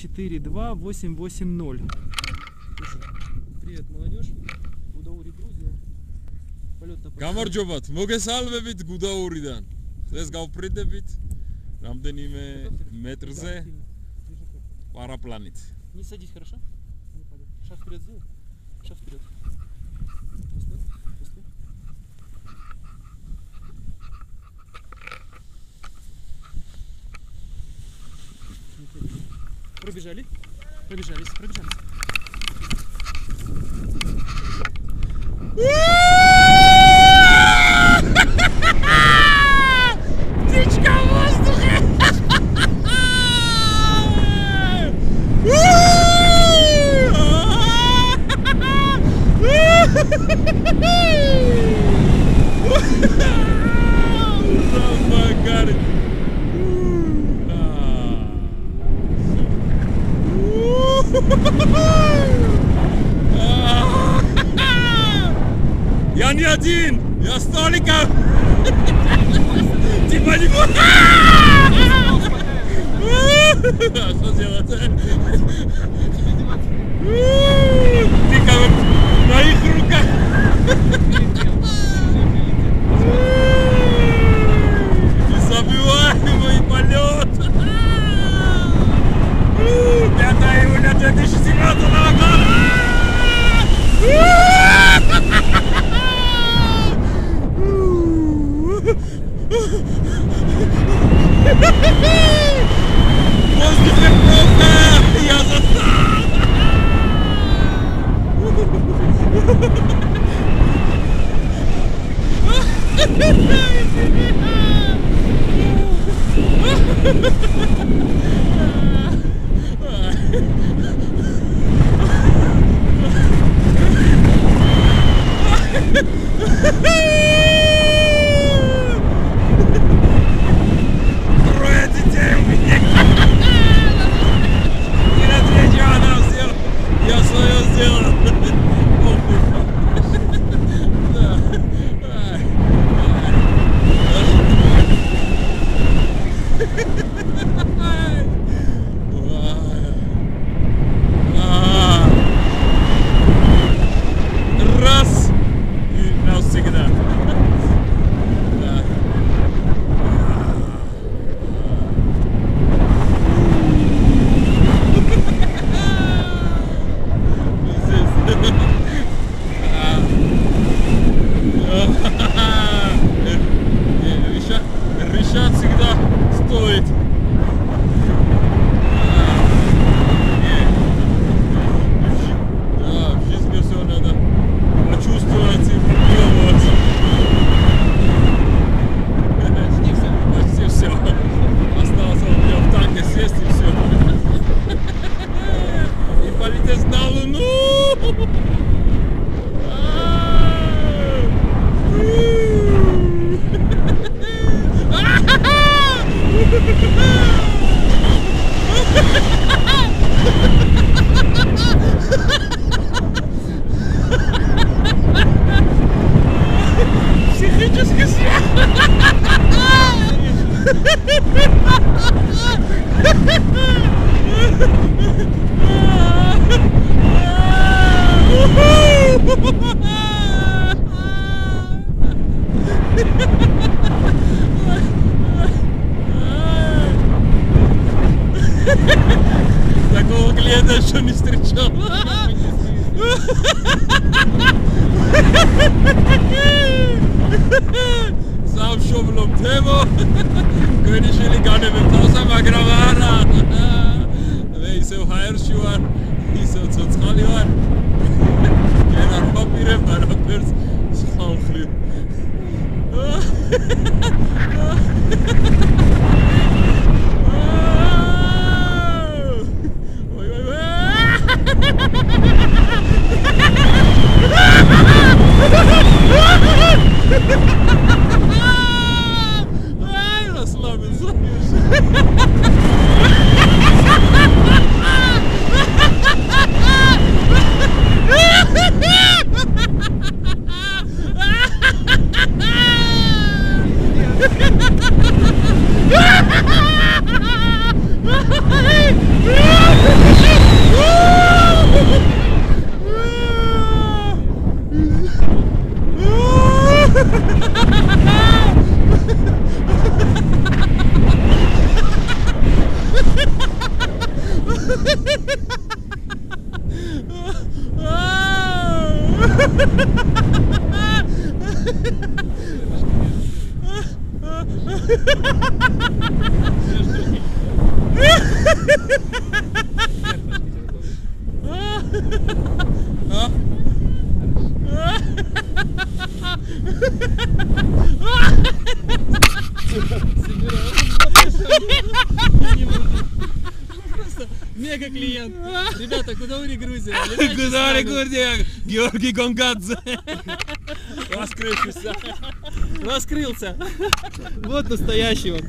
42880. Привет, молодежь. Удаури, Грузия. Полет на გამარჯობათ, მოგესალმებით გუდაურიდან. დღეს გავფრიდებით რამდენიმე მეტრზე პარაპლანით. Не садись, хорошо? Не падай. Шаг вперед сделай. Шаг вперед. Пробежали. Пробежались, пробежались. Я не один! Я столиком! Типа не Что делать? Ты Deus, deixa esse lado lá agora! Mostra que pronta e assustada! Такого клиента еще не встречал. Сам шоблом темо. König შელი განებებთავსა, მაგრამ არა. მე ისევ ჰაერში ვარ, ისევ ცოცხალი ვარ. quilómetros. Ha ha ha! Segura Мега клиент. Ребята, куда вы Грузия? Куда рекордия? Георгий Гонгадзе. Раскрывшийся. Раскрылся. Вот настоящий он.